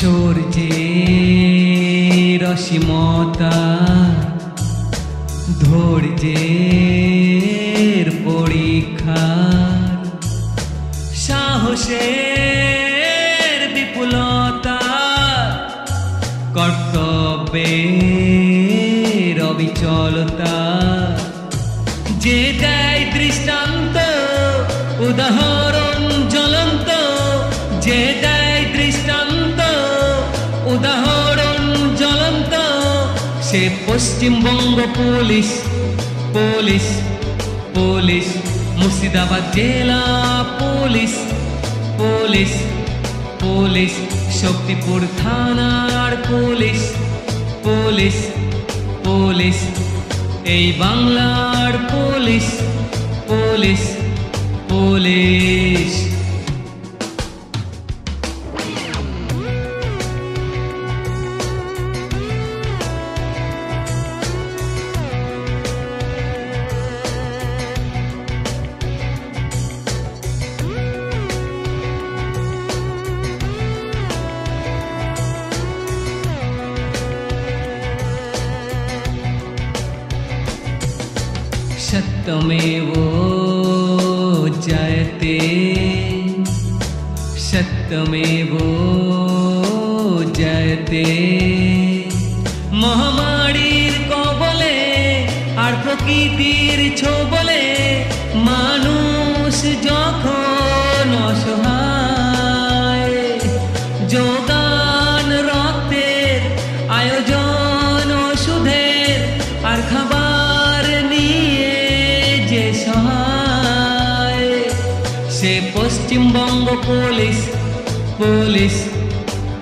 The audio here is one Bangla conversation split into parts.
সূর্যের অসীমতা ধৈর্যের পরীক্ষা সাহসের বিপুলতা কর্তব্যের অবিচলতা। যে দেয় দৃষ্টান্ত উদাহরণ জ্বলন্ত যে Paschimbanga police police police, Murshidabad জেলা পুলিশ পুলিশ পুলিশ, শক্তিপুর থানার পুলিশ পুলিশ পুলিশ, এই বাংলার পুলিশ পুলিশ পুলিশ। सत्यमेव जयते সত্যমেব জয়তে মহামারীর কবলে আর প্রকৃতির ছোবলে মানুষ যখন অসহায় যোগান সে Paschimbanga police police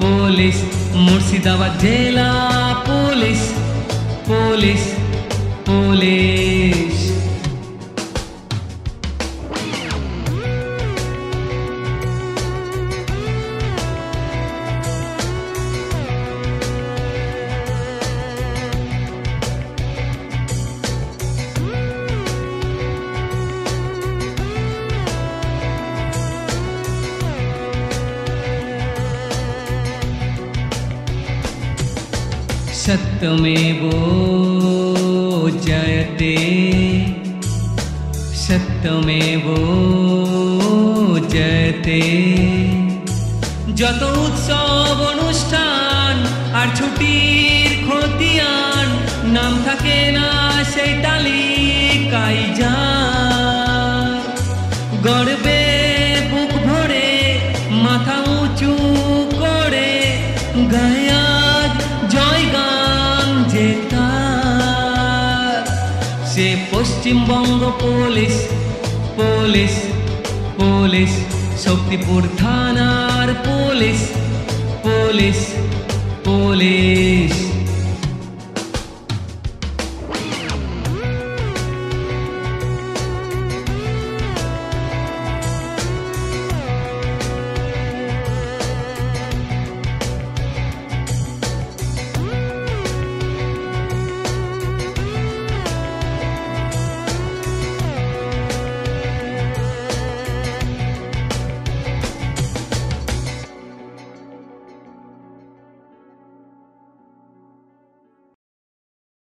police Murshidabad জেলা পুলিশ পুলিশ পুলিশ সত্যমেব জয়তে সত্যমেব জয়তে যত উৎসব, অনুষ্ঠান আর ছুটির খতিয়ান, নাম থাকে না সেই তালিকাই যায় গর্বে Paschimbanga police police police Shaktipur থানার পুলিশ পুলিশ পুলিশ